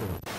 true.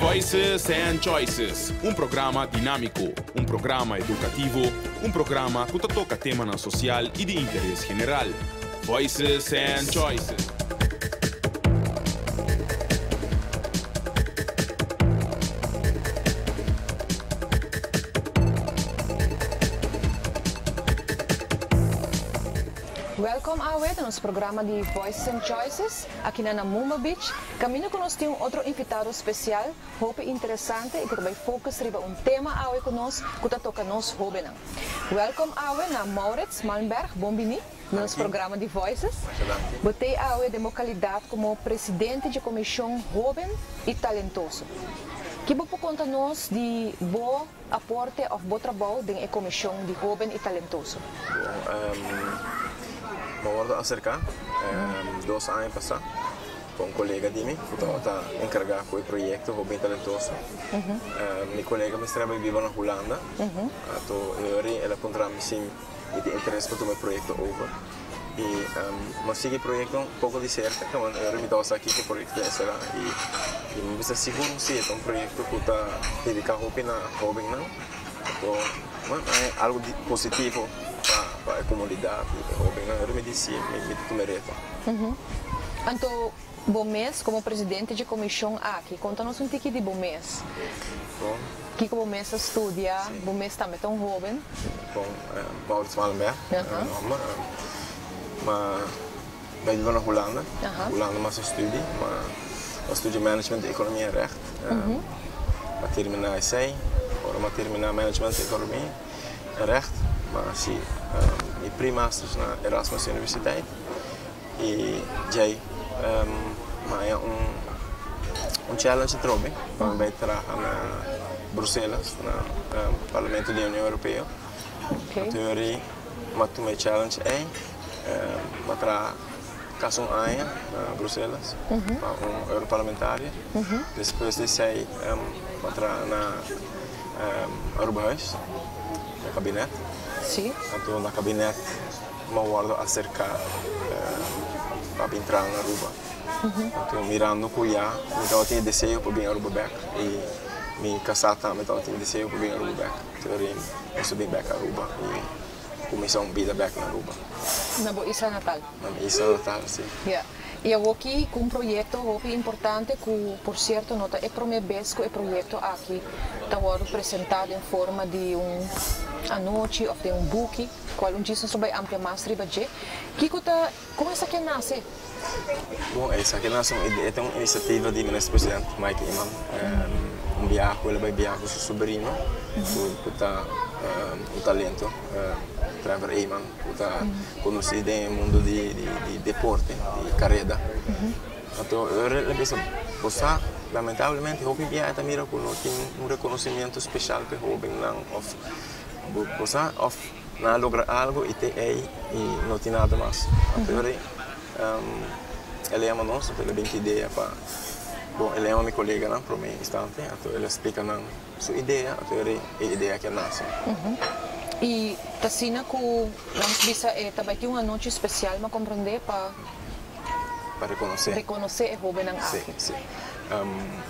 Voices and Choices, um programa dinâmico, um programa educativo, um programa que toca tema na social e de interesse general. Voices and Choices. Welcome Awet a nosso programa de Voices and Choices aqui na Namuma Beach. Caminho conosco tem um outro invitado especial, hope interessante e que vai focus riba um tema awe conosco que tá toca nos não. Welcome awe na Maurits Malmberg, bombini, no nosso programa de Voices. Botei awe de uma qualidade como presidente de comissão jovem e talentoso. Que vou conta nos de bo aporte of bo trabalho de comissão de jovem e talentoso. Me acuerdo acerca, eh, dos años pasados, con un colega de mí, que estaba encargado con el proyecto Joven Talentoso. Eh, mi colega me estaba viviendo en Holanda, ato Yuri, ela encontrou me sim e de interesse para o meu projeto over. E um, mas sigue o projeto um pouco de cerca, então eu me dou aqui que o projeto é será e e me bisa seguro se é um projeto que está dedicado a na jovem não. Então, mano, é algo de positivo para a comunidade, jovem não. Eu me disse, me me tomereto. Anto, bom mês como presidente de comissão aqui, conta-nos um tique de bom mês. Bom, Que bom mês estudia, bom mês também tão jovem. bom, eh, eh, nome, eh, maar wij leven in Holanda. Holanda maar ze studie, maar we studie management, economie en recht. Uh, Maar termina IC, ora maar termina management, en recht. Zie, um, mijn pre-masters naar Erasmus Universiteit. E jij, um, maar ja, um, um challenge trobe, para trabalhar na Bruxelas, no um, Parlamento da União Europeia. Ok. Teorie, maar toen mijn challenge é, uh, maar tra caso um aia na Bruxelas, para um europarlamentário. Depois de sair, um, maar tra na um, Arubahuis, no gabinete. Sim. Então, na gabinete, me guardo acerca uh, para entrar na Aruba. Então, mirando já, então eu tinha desejo para vir a Aruba back e me casar também, então eu tinha desejo para vir a Aruba back. Então, eu subi back a Aruba e comecei uma vida back na Aruba. Na boa Isla Natal. Na isla natal, sim. Yeah. E eu aqui com um projeto hope importante que, por certo, nota é a primeira vez que o projeto aqui está apresentado em forma de um anote ou de um book, qual um diz sobre amplia mais ribaje. Que tá, como essa que nasce? Bom, essa aqui é uma ideia, é uma iniciativa do ministro presidente Mike Iman. Um, um viaje, ele vai viajar com seu sobrinho, que está um, talento, Trevor está conhecido no mundo de, de, de deporte, de carreira. Então, eu penso, você, lamentavelmente, o viaje também tem um reconhecimento especial para o of, você, of, não logra algo e te é e não tem nada mais. Então, um, ele ama nós, ele tem ideia para Bom, ele é uma minha colega não, para mim instante, então ele explica não sua ideia, então ele é a ideia que nasce. E Tassina que nós bisa é também tem uma noite especial para compreender para Para reconhecer. reconhecer o jovem Sim, aqui. sim. Um,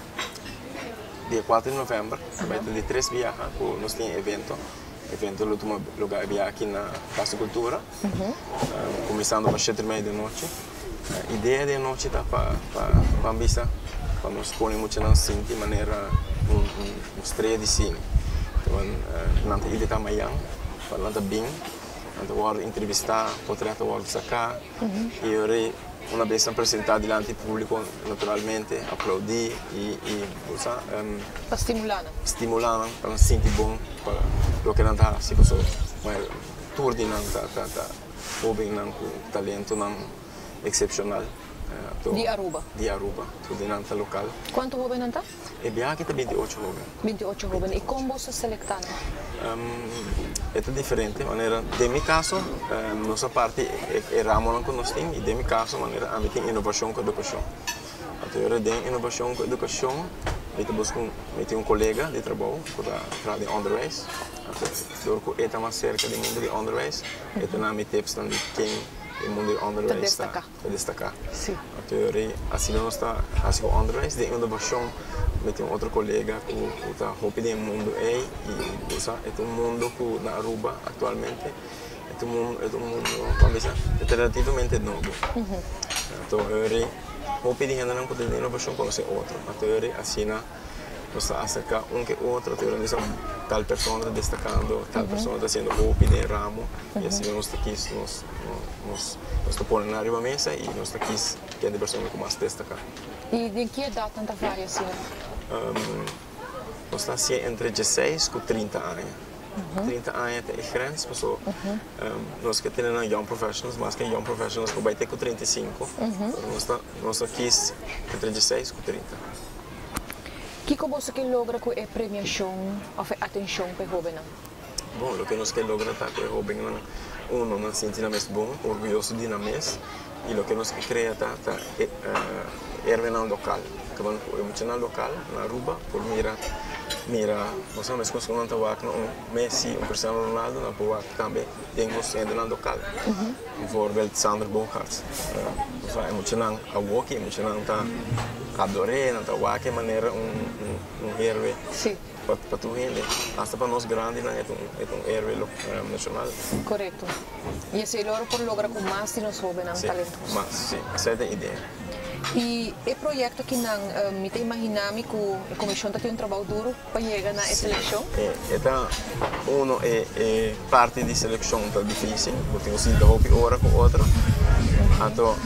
dia 4 de novembro, vai ter de três viagens, nós temos evento. Evento no último lugar é aqui na Casa Cultura, um, começando às 7 e meia da noite. A ideia da noite está para para vista, para nós pôr muito na cine de maneira um, um, um estreia de cine. Então, uh, não tem ideia amanhã, lá bem, então guardo entrevistar, portreto guardo sacar, e ora uma vez apresentar diante do público, naturalmente, aplaudir e, e usa, um, Para estimular. né? stimular para se sentir bom, para o que não está, se você, mas tudo não está, está, está, jovem não com talento não excepcional. to- De Aruba. De Aruba, tudo não está local. Quanto jovem não está? E bem aqui está 28 jovem. 28 jovem. E como você seleciona? Um, é diferente, maneira, de meu caso, um, nossa parte é, é ramo que nós temos, e de meu caso, maneira, a gente tem inovação com educação. Então, eu tenho inovação com educação, eu tenho um colega de trabalho está de. Então, eu estou mais cerca do mundo de underwijs, eu tenho minha tips de quem o mundo de underwijs está destacar. para destacar. Sim. Então, eu, assim, nós está, assim, o underwijs de inovação, eu tenho outro colega que está rápido no mundo aí, e usa, é um mundo que na Aruba atualmente é um mundo, é um mundo, dizer, é relativamente novo. Então, eu rápido ainda não pode inovação conhecer outro. Então, eu assim, nós está acerca um que outro, então, eu tal pessoa destacando, tal pessoa está sendo rápido em ramo, e assim nós está aqui, nós, nós, nós pondo na arriba mesa e nós aqui, que é a pessoa que mais destaca. E de que idade tanta assim? Um, nós está assim entre 16 e 30 anos. 30 anos é a grande pessoa. Um, nós que temos young professionals, mas que young professionals que vai ter com 35. Nós está nós aqui entre 16 e 30. Que como você que logra com a premiação ou a atenção para jovem? não? Bom, o que nós queremos lograr tá com o bem uno nos sentir mais bom, orgulhoso de nós e o que nós queremos tá tá é é na local, que vamos emocional local na Aruba por mira mira, nós que nós não estamos um Messi, um Cristiano Ronaldo, na boa também temos ainda na local. Bijvoorbeeld Sander Bogarts. Nós vamos emocionar a walkie, emocionar tá adorei, na walkie maneira um um um Sim, para para tu gente, hasta para nós grandes, né, é um é um héroe lo- eh, nacional. correto. E esse logra por logra com mais de nós jovens Sim, talentos. mas sim, essa é a ideia. E o projeto que não me tem imaginar que a comissão tem um trabalho duro para chegar na seleção. É, então, uno é, é parte de seleção tá difícil, porque você uma hora com outra. Então,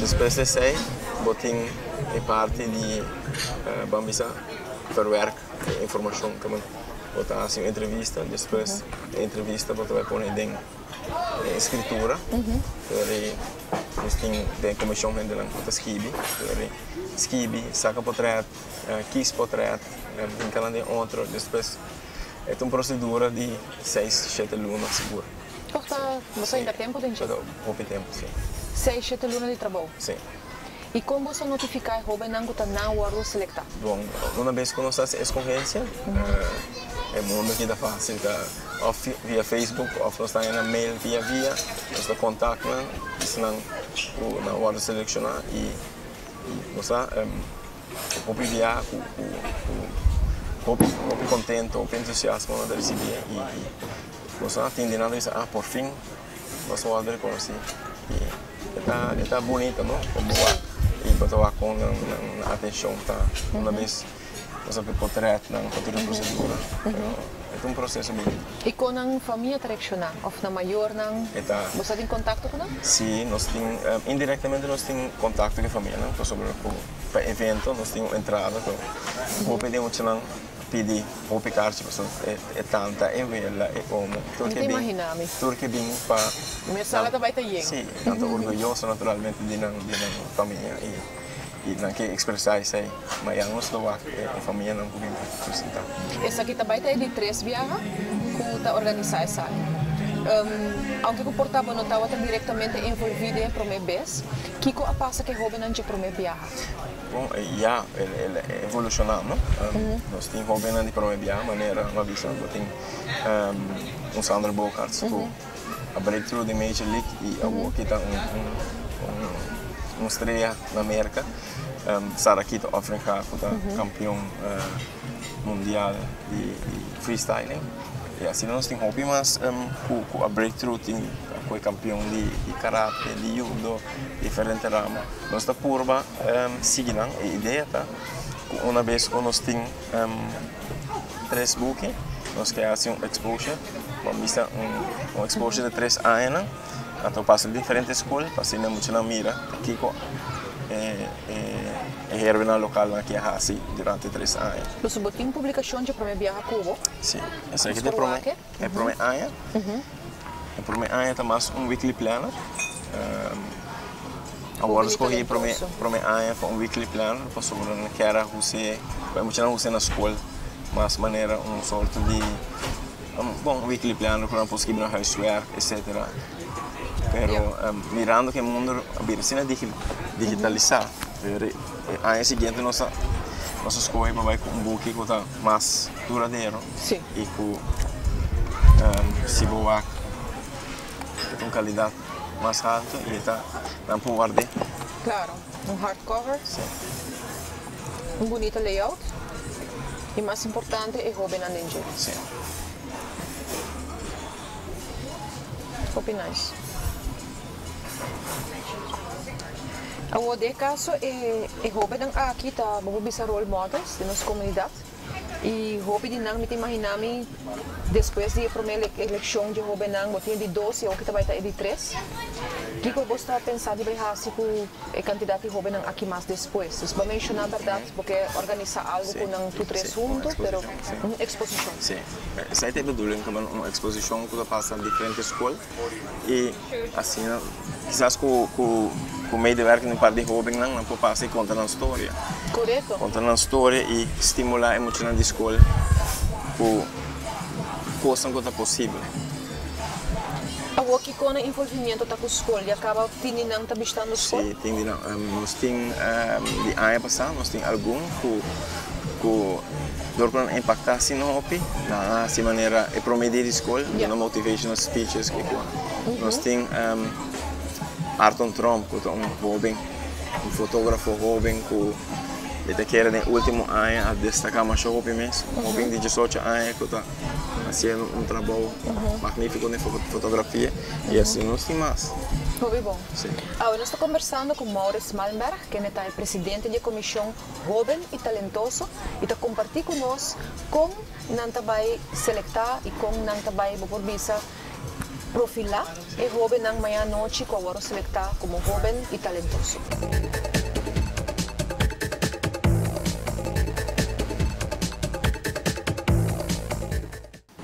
depois de sei, botin é parte de uh, bambisa verwerk informação man botar assim entrevista, depois da entrevista você vai pôr em eh, escritura, dari nós tem tem comissão ainda não para skibi, dari skibi saca portrait, uh, uh, em cada de outro, depois é uma procedura de seis, sete lunas seguro. Porta, você ainda tem tempo de Para pouco tempo, sim. seis, sete lunas de trabalho. Sim. E como você notificar jovem não que não o selectar? Bom, uma vez que nós fazemos essa concorrência, é mundo que dá fácil, fi- via Facebook, ou nós estamos na mail via via, nós está contato, senão o na hora de selecionar e e nós está um, enviar o o o o contente, o entusiasmo de receber e, e nós está atendendo e ah, por fim, nós vamos reconhecer. E está está bonita, não? Como e botar com na atenção, tá? Uma vez nós vamos portrait na cultura procedura. É um processo bonito. E com a família tradicional, ou na maior, não, Então, você tem contato com ela? Sim, nós temos, eh, indiretamente nós temos contato com a família, né? Por sobre o para evento, nós temos entrada, então, vou pedir muito não pedir, vou picar, tipo, so, é, é tanta, é velha, é como, tudo Não te imaginava. tudo que bem para... Minha sala também está cheia. Sim, tanto orgulhoso naturalmente de não, de não família e e não que expressar isso aí, mas a nossa a família não pode apresentar. Essa aqui também tem de três viagens que está organizada essa. Um, aunque o portava não estava diretamente envolvido em primeira vez, que a passa que não tinha primeira viagem. Bom, já ele, ele evolucionou, não? Um, Nós temos jovens de primeira viagem, maneira, uma visão, nós temos um, um Sandro Bogarts, uhum. a breakthrough de Major League e uhum. aqui está um, um, estreia na América. Um, Sara Kita Africa, que está campeão uh, mundial de, de freestyling. E assim nós temos hobby, mas um, com, com a breakthrough tem foi campeão de, de karate, de judo, diferentes ramos. Nós da curva um, seguindo a ideia tá uma vez que nós temos um, três buques, nós queremos assim, um exposure, vamos vista um, um exposure de três anos, então passo em diferentes escolas, passei na muito na mira, aqui com é, é, é na local aqui a assim durante três anos. Você botou em publicação de primeiro viajar a Cuba? Sim, essa aqui é lá, é para mim ano, é mim ano tá mais um weekly planner. Agora escolhi para mim talentoso. para um weekly planner, para sobre não quero você, para muito não você na escola, mas maneira um sorte de um bom weekly planner para não conseguir no huiswerk, etc. Pero um, mirando que o mundo se digi digitalizar, pero ano seguinte nossa nossa escolha vai com um book que está mais duradouro Sim. e com um, se boa com qualidade mais alta e está não guardar. Claro, um hardcover, um bonito layout. E mais importante, é Robin and Ninja. Sim. Copy O de caso é é hobby ng aki ta mabubisa role models de nossa comunidade. E hobby din nang miti imaginami depois de primeira eleição de hobby nang botin de 12 o kita vai estar de 3. Kiko gosta pensar de vai hasi ku e candidato de hobby nang aqui mais depois. Isso vai mencionar verdade porque organiza algo com nang tu três juntos, pero uma exposição. Sim. Essa é a bedoeling que uma exposição que passa em diferentes escolas e assim, quizás com com com meio de work no par de hobby não não pode passar e contar uma história. Correto. contar uma história e estimular emocional de escola com coisas que é possível. Ako kiko na envolvimento ta ku school, ya acaba tininang tabistando school. Sim, tem de um, nós tem um, de ano passado nós tem algum que que door kan impactar sin hopi na si maneira e promedir escola Yeah. na motivational speeches que kwa nós tem um, Arton que é um jovem um fotógrafo jovem que ele quer no último ano a destacar mais jovem mesmo um jovem de 18 anos que está fazendo um trabalho magnífico na fo- fotografia e assim nós tem mais. Hobby bom. sim. Ah, nós estamos conversando com Maurice Malmberg, que é o presidente da comissão Jovem e Talentoso, e está compartilhando conosco como não vai selectar e como não vai visa profilar e jovem não manhã noite com agora selectar como jovem e talentoso.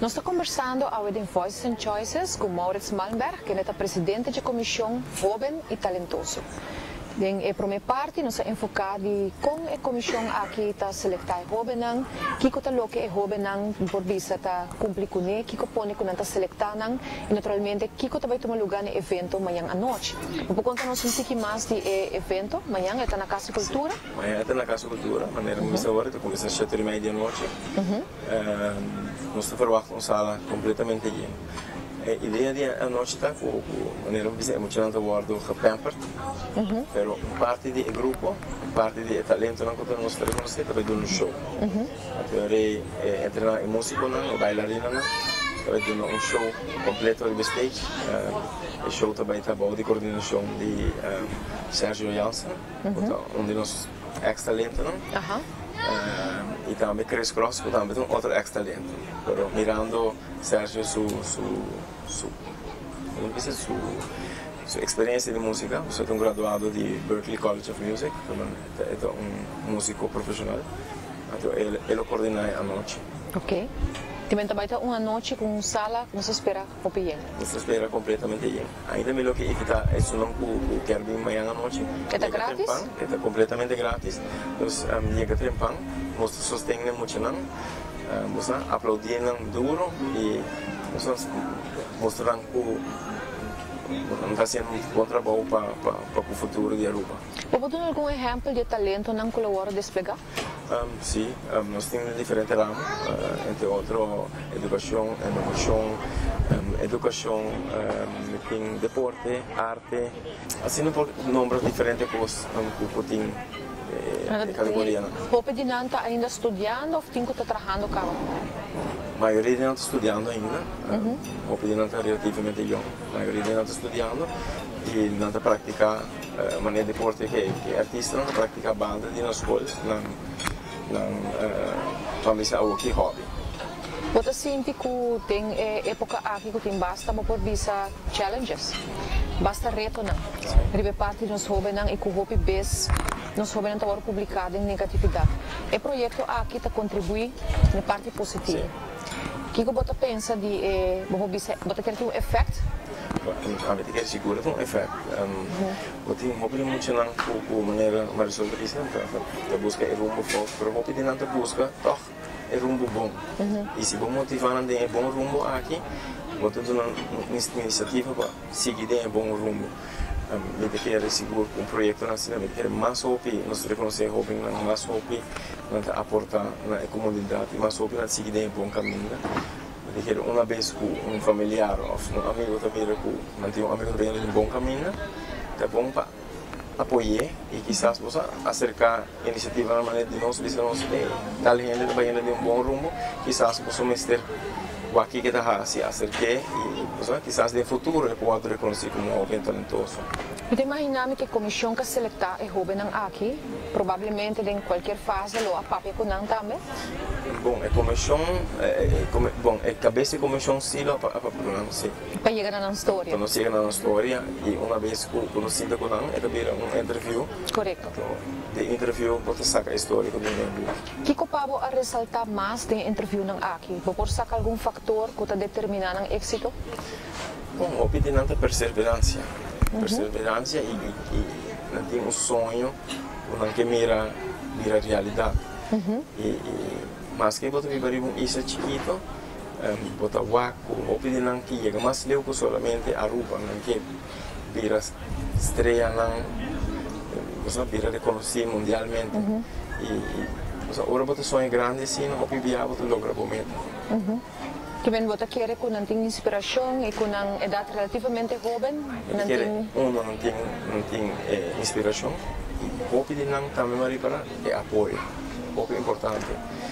Nós estamos conversando ao em Voices and Choices com Maurits Malmberg, que é o presidente da comissão Jovem e Talentoso. Den a primeira parte, nós estamos enfocados com a comissão aqui está selectar jovem, que está lo que é jovem por visa com ele, que põe com está selectar e naturalmente que está vai tomar lugar no evento amanhã à noite. Vou contar nós um pouquinho mais de evento, amanhã está na Casa Cultura. Amanhã está na Casa Cultura, maneira como está agora, começa às 7 e meia da noite. Nós estamos trabalhando com sala completamente llena. A ideia de a noite está com, com maneira como é muito grande guardo gepampered, pero parte do grupo, parte do talento não que nós temos, nós temos um show. Então, é treinar em músico, não, bailarina, não. Estava dando um show completo de stage. Uh, o show também está bom de coordenação de uh, Sérgio Janssen, um de nossos ex-talentos, não? Aham. Uh, e também Chris Cross, que também tem outro ex-talento. Pero mirando Sérgio, su, su, su, como dice, su, su experiência de música, eu sou um graduado de Berklee College of Music, também é um músico profissional. Então, ele, ele coordena a noite. Ok. Também vai ter uma noite com sala, nós espera o PIN. Essa espera completamente llena. Ainda melhor que está isso não que quer vir amanhã à noite. Está grátis? Está completamente grátis. Nós um, chega trempang, nós sostenemos não, um, nós aplaudimos duro e nós mostramos nós está sendo um bom trabalho para para o futuro de Aruba. Vou dar algum exemplo de talento não colabora desplegar? Um, sim, um, nós temos diferentes ramos, uh, entre outros, educação, inovação, um, educação, um, tem deporte, arte, assim por números diferentes coisas um, que tem de categoria. não. De não está ainda estudando ou que estar trabalhando cá? A maioria não está estudando ainda, um, o de não está relativamente jovem, a maioria não está estudando e não está praticando uh, maneira de deporte que, que artista não pratica banda de na escola, não, não, uh, dizer, o que hobby. Bota sinti ku tem eh, época aqui que tem basta por visa challenges. Basta reto na. Ribe parte nos hobe nang iku hopi bes nos hobe nang tawar publicado em negatividade. E projeto aqui ta contribui na parte positiva. Kiko bota pensa di eh, bisa bota quer ter um effect? Avete che sicuro un effetto um, Oti hopi di mucho nang ku ku manera Marisol dice ta ta busca el rumbo fo pero hopi di nang ta busca. Toch el rumbo bom. E se bom motivar de bom rumbo aqui. Boto de uma iniciativa para seguir de bom um, que era seguro um projeto vete que era mais hopi nós reconhecer hopi nang mais hopi nang ta aportar na comunidade mais hopi nang seguir de bom caminho Dije, una vez que un familiar un amigo también que mantiene un amigo también en un buen camino, te bom para apoyar y quizás vos acercar iniciativa de manera de nos dice nos de tal gente de de un buen rumbo, quizás vos un mister o aquí que está así acerque y pues, quizás de futuro eu posso reconhecer como jovem talentoso. Então imaginamos que a comissão que seleta é jovem aqui, provavelmente em qualquer fase lo apapia com nang também. Bom, é comissão, é, come, bom, é cabeça de comissão sim, a não sei. Para chegar na história. Quando chega na história e uma vez que conhecida com nang, é também um interview. Correto. Então, de interview você saca a história com ninguém. Kiko pabo a ressaltar mais de interview nang aqui. Por sacar algum fator que está determinando ang êxito? Bom, o pedido é perseverança. Perseverança e, e, e não tem um sonho, não que mira, mira a realidade. E, e, mas que você viver um isso chiquito, um, bota waco, o pedido não que chega, mas leu que solamente Aruba, não que vira estrela, não, você vira reconhecido mundialmente. E, e você, ora você sonha grande, sim, o pedido você logra o momento. Que ben bota quer com nanting inspiração e com ang edad relativamente jovem, Quiere, nanting uno não tem, não tem eh, inspiração e o pedido não também vai para é apoio. O que é importante.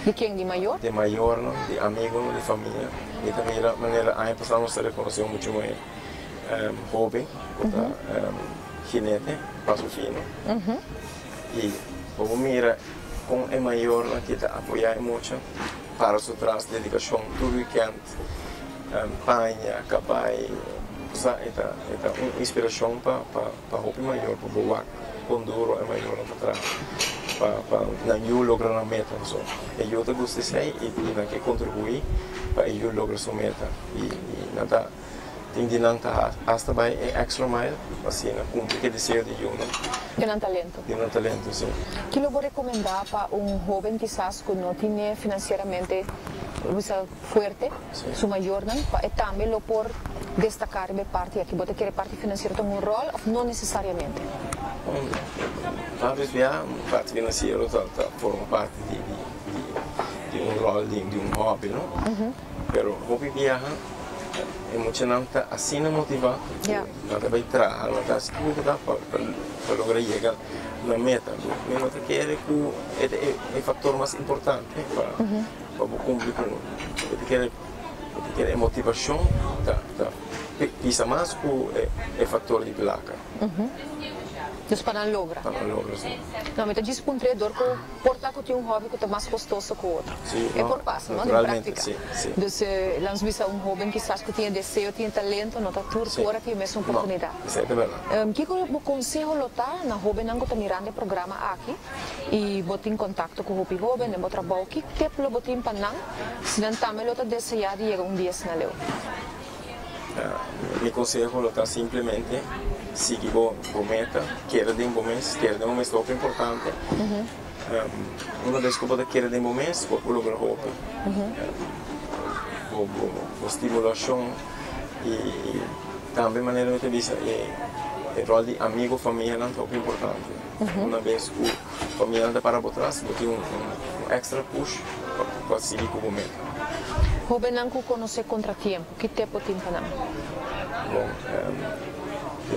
de quem de maior? de mayor, ¿no? de amigo, ¿no? de familia. Y también la manera, ahí empezamos a reconocer mucho más um, joven, uh um, jinete, paso fino. Y como mira, con el mayor, ¿no? que te apoya mucho, para su tras dedicación, todo weekend, um, paña, cabay, o sea, esta, esta una inspiración para pa, pa joven mayor, para boa, con duro el mayor, ¿no? para para pa, na eu lograr a meta so. E eu te gusta sei e, e na que contribuir para eu lograr sua meta. E, e nada tem de não tá hasta vai é extra mile assim na cumprir que desejo de eu, não? Que não talento. De um talento sim. Que lo vou recomendar para um jovem quizás que não tem financeiramente bisa fuerte, Sí. su mayor, não? Pa, e também lo por destacar de parte aqui, você quer parte financeira tem um rol ou não necessariamente? Um, talvez via parte financeira tá, tá, forma parte de, de, de, de um rol de, de um hobby, não? Pero hobby viaja emocionante assim não motiva Yeah. não te vai trabalhar não está seguro tá para para lograr chegar na meta mas não te quer que é é o fator mais importante para para cumprir com te quer te quer motivação tá tá pisa mais que é fator de placa Dus para não logra. para lograr sim Não, mas diz para um treinador que porta que tem um hobby que é mais gostoso que o outro. Sim, é não, por passo, não? De prática. sim, sim. Dus eh, langs visa um jovem que quizás que tinha desejo, tinha talento, não está tudo Sim. fora, tinha mesmo oportunidade. isso é verdade Um, que o conselho lotar na jovem não está mirando o programa aqui e botar em contato com o jovem jovem, e botar trabalho que lo botar em panang, se não também lota desejar de chegar um dia na leu. mi consejo está simplemente seguir o meta, quiere de un mes, quiere de un mes es importante. Um, una vez que você quer de um mês, você logra roupa. Um, a estimulação e também maneira de vista é o rol de amigo, família não é importante. Uma vez que a família anda para trás, você tem um, um, um extra push para seguir com o meta. Jovem não conhece contratempo, que tempo tem panang? Bom, um,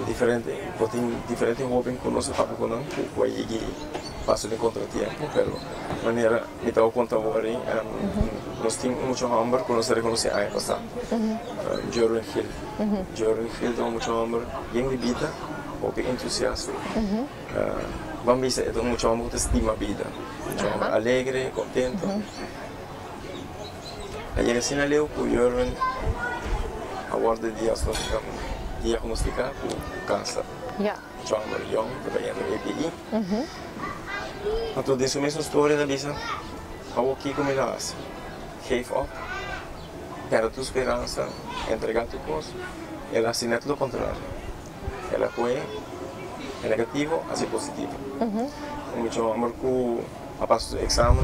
diferente, tem diferente jovem que nós papo com não, que vai ir passo de contratiempo, pero maneira me estava contando agora, um, nós temos muito hambre que nós reconhece aí passado. Uh, Jordan Hill, Jordan Hill tem muito hambre, bem de vida, ou bem entusiasta. Uh, vamos ver, tem muito hambre que estima a vida, muito hambre alegre, contento. Aí assim leu que Jörgen agora dia só fica diagnosticar com câncer. Ja. John Young, trabalhando no EPI. Então, dessa mesma história da bisa, ao aqui como ele faz. Geef op, perde tua esperança, entregar tu coisa. Ela assim é tudo o contrário. Ela foi é negativo, assim positivo. Como eu amor que a passo do exame,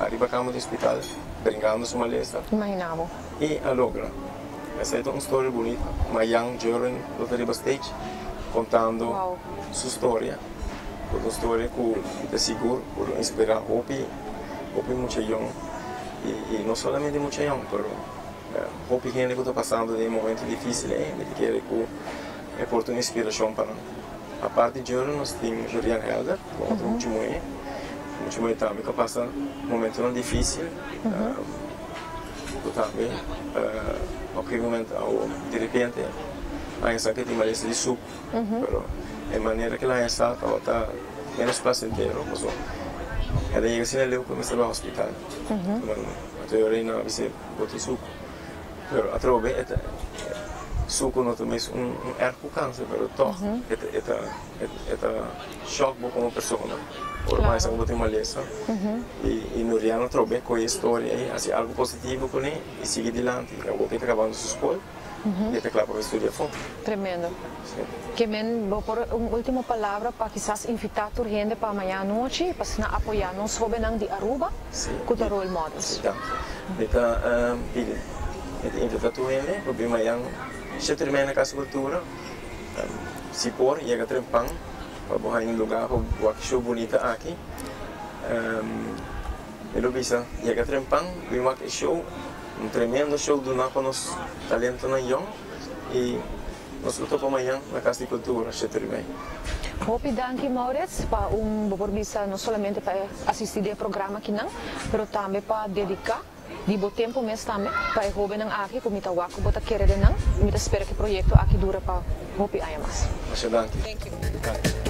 arriba a cama do hospital, brincando sua lista, Imaginavo. e a logra. Essa é uma história bonita. Uma young Joran do arriba stage, contando Uau. sua história. Uma história que te seguro, por inspirar Hopi, Hopi muito young. E, e não somente muito young, pero eh, Hopi gente que está passando de momentos difíceis ainda, que quer que é por uma inspiração para nós. A parte de Joran, nós temos Jorian Helder, outro muito muito muito também, que passa momentos não difíceis. ah, eu também, uh, naquele momento, ao, de repente, a essa que tem mais de suco, pero de maneira que ela está, ela está menos placentero, pues, é daí que assim eu comecei ao hospital, a teoria não vai botar suco, pero a trove é não também um um erro câncer, pero toch, é é é é choque como pessoa, por mais que eu tenho uma lesão, e e no Riano trove com a história aí, assim algo positivo com ele e seguir adiante, eu vou que acabando sua escola, e até claro para estudar fundo. Tremendo. Sim. Que men, vou por uma última palavra para quizás invitar a gente para amanhã à noite, para se apoiar nos jovens de Aruba, Sim. com o role models. Então, então, um, pili, ito invita tu ele, ka sa kultura, um, sipor, yaga trempang, pabuhay ng lugar, wak show bonita aqui. Um, ele bisa, yaga trempang, wak show, um tremendo show do na nos talento na yong, e nós lutou para amanhã na Casa de Cultura, siya termina. Hopi danke Maurits para um boborbisa não somente para assistir ao programa aqui não, mas também para dedicar di bo tempo mes também para jovem ng aqui kung mita wako bota querer nang mita espera que o projeto aqui dura para Hopi ayamas. Masya danke. Thank you.